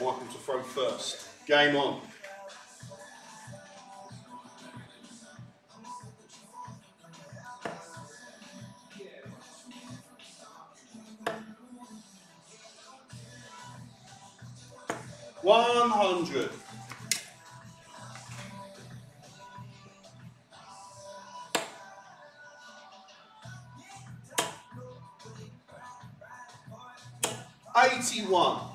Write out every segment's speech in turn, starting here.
Michael to throw first. Game on. One hundred. Eighty-one.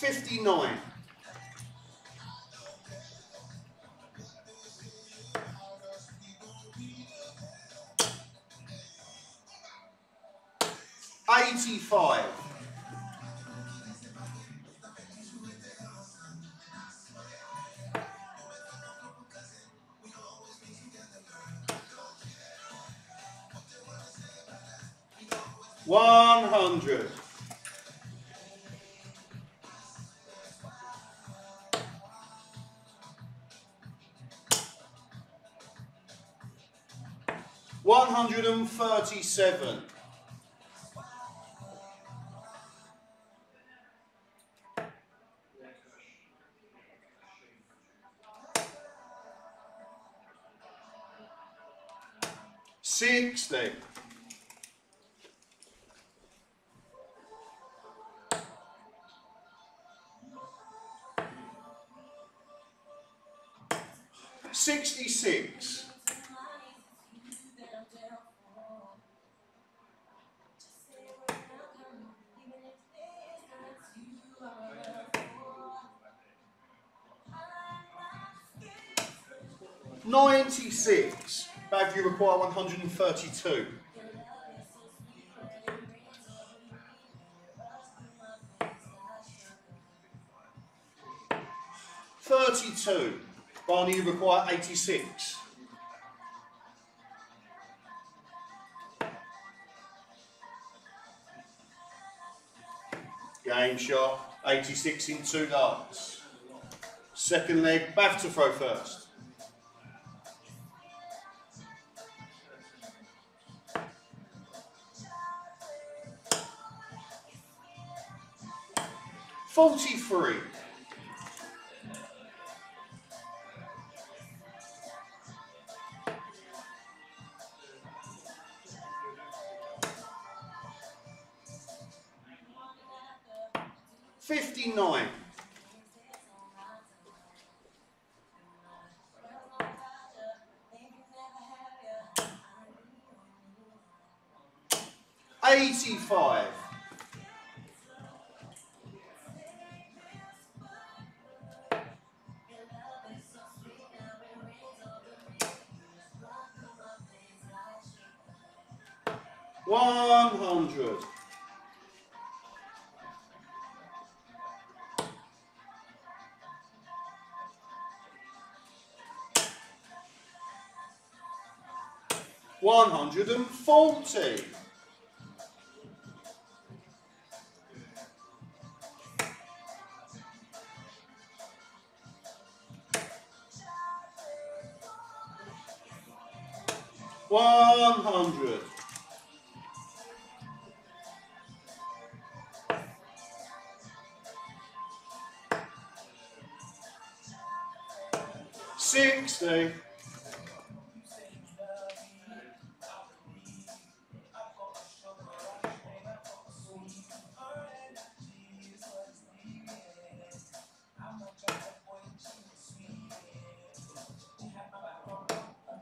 Fifty-nine. Eighty-five. One hundred. One hundred and thirty-seven. Sixty. Badview require one hundred and thirty-two. Thirty-two. Barney you require eighty-six. Game shot, 86 in two darts. Second leg, Bhav to throw first. Forty-three. Fifty-nine. Eighty-five. One hundred. One hundred and forty. One hundred.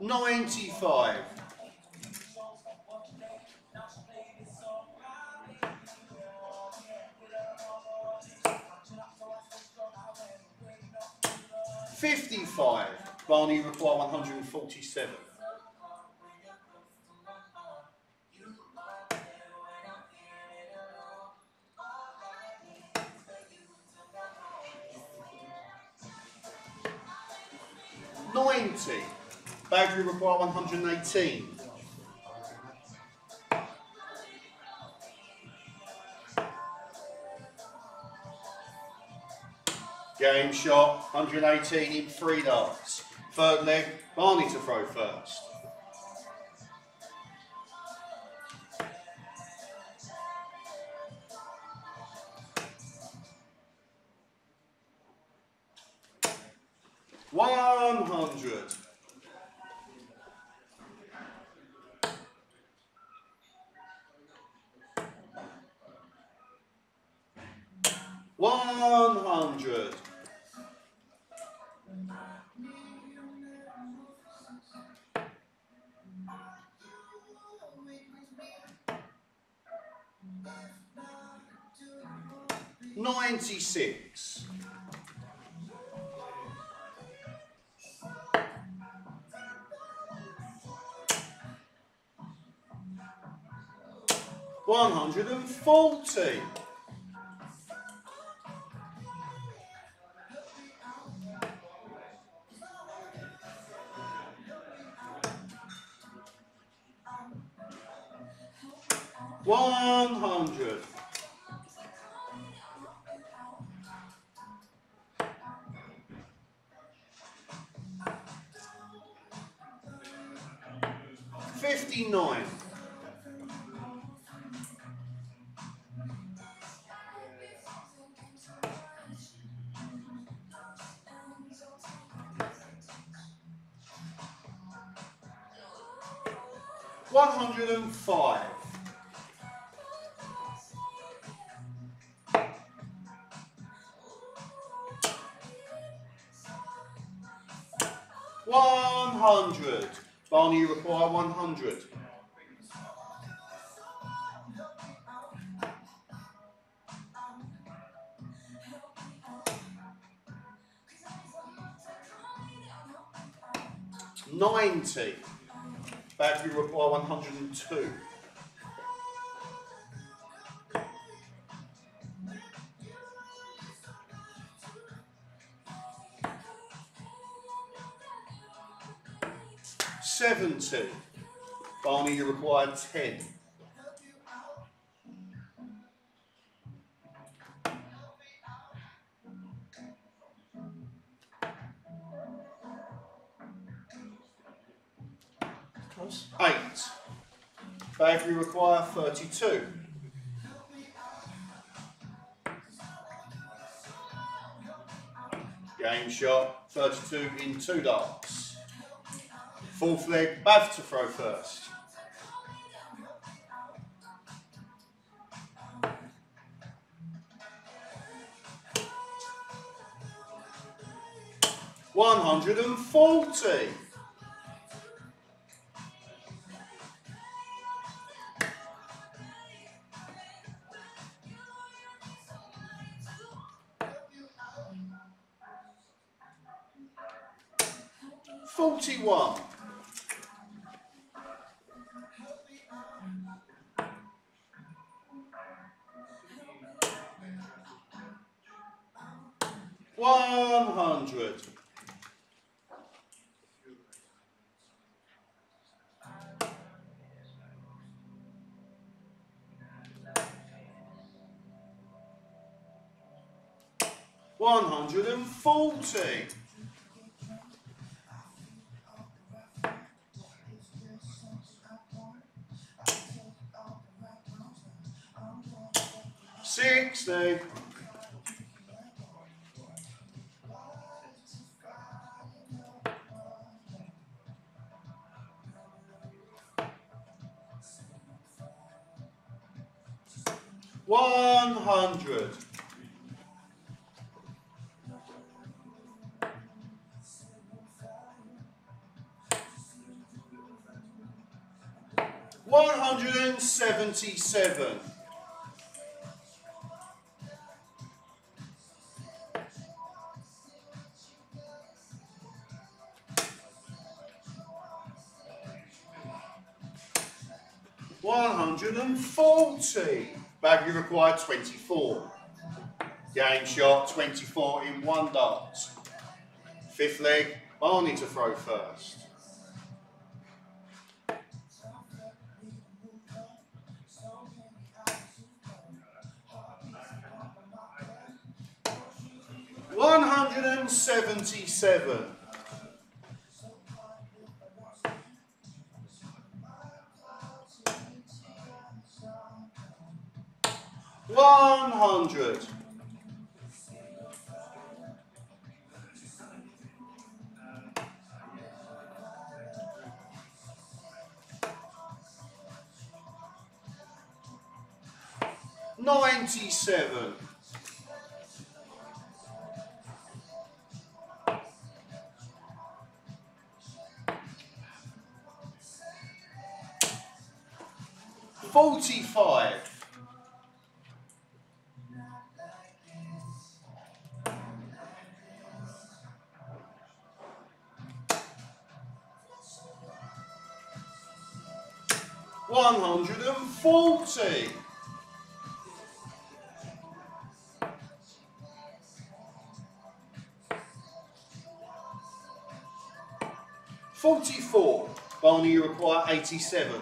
95. Fifty-five. Barney require one hundred and forty-seven. Ninety. Badgery require one hundred and eighteen. Game shot, 118 in three darts. Third leg, Barney to throw first. One hundred. One hundred. Ninety-six. One hundred and forty. 59. One hundred and five. One hundred. Barney, you require one hundred. Ninety. Battery require one hundred and two. Seventy. Barney, you require ten. Eight. Battery require thirty-two. Game shot, 32 in two darts. Fourth leg, Bhav to throw first. One hundred and forty. Forty-one. One hundred. One hundred and forty. Sixty. Hundred. One hundred and seventy-seven. One hundred and forty. Bagley required 24. Game shot, 24 in one dart. Fifth leg, Barney to throw first. One hundred and seventy-seven. 100. Ninety-seven. Forty-five. 140. Forty-four. Barney, you require eighty-seven.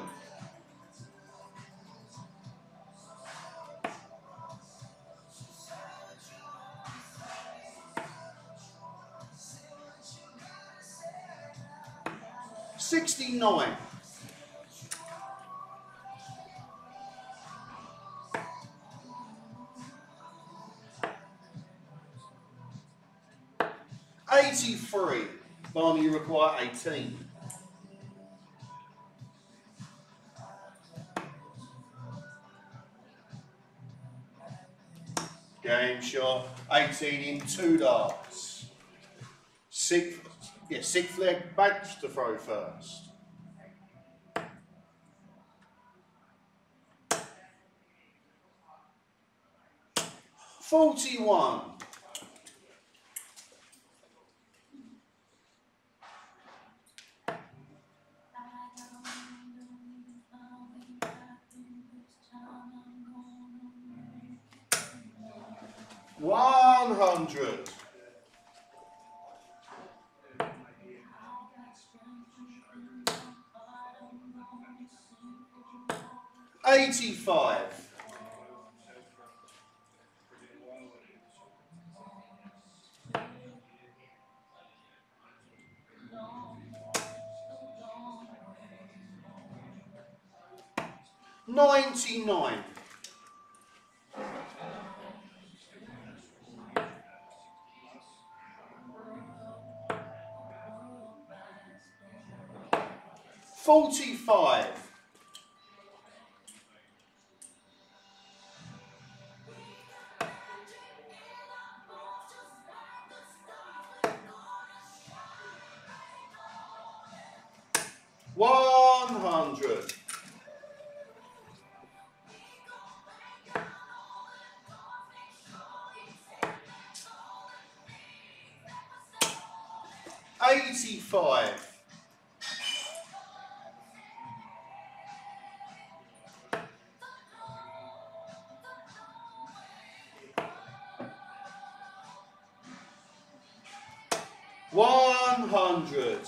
Sixty-nine. Eighty-three. Barney, you require eighteen. Game shot, 18 in two darts. Six, yeah, sixth leg Bhav to throw first. Forty-one. One hundred. Eighty-five. Ninety-nine. Forty-five. One hundred. 100.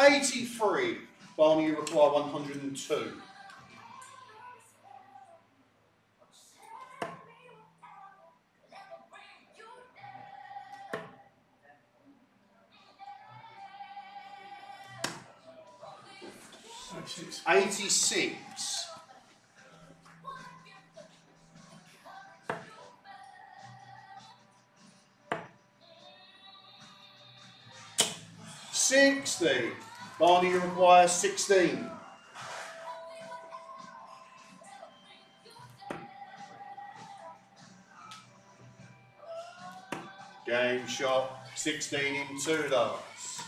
Eighty-three. Barney, you require one hundred and two. Eighty-six. Sixty. Barney, you require sixteen. Game shot, 16 in two darts.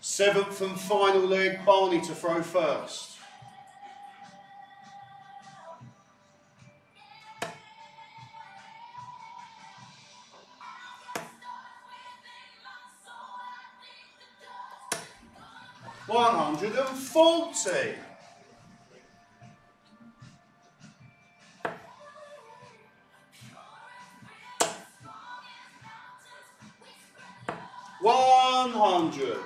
Seventh and final leg, Barney to throw first. 140. One hundred.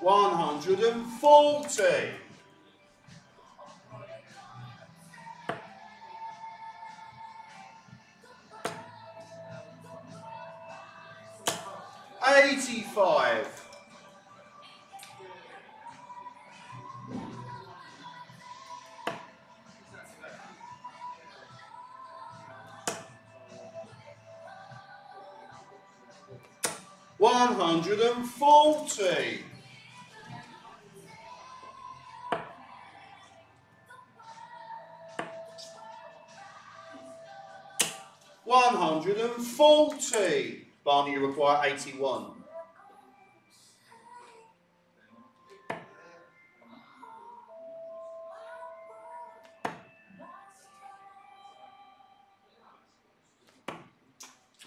One hundred and forty. 140. One hundred and forty. Barney, you require eighty-one.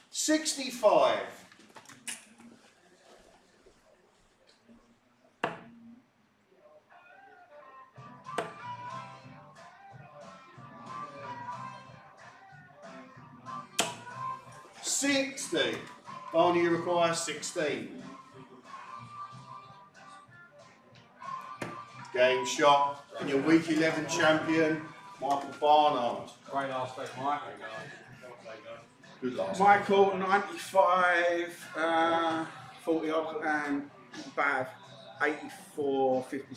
Sixty-five. Sixty. Barney, you require sixteen. Game shot. And your week eleven champion, Michael Barnard. Great last week, Mike. Good last. Michael, 95, uh, 40 odd, and Bhav, 84, 57.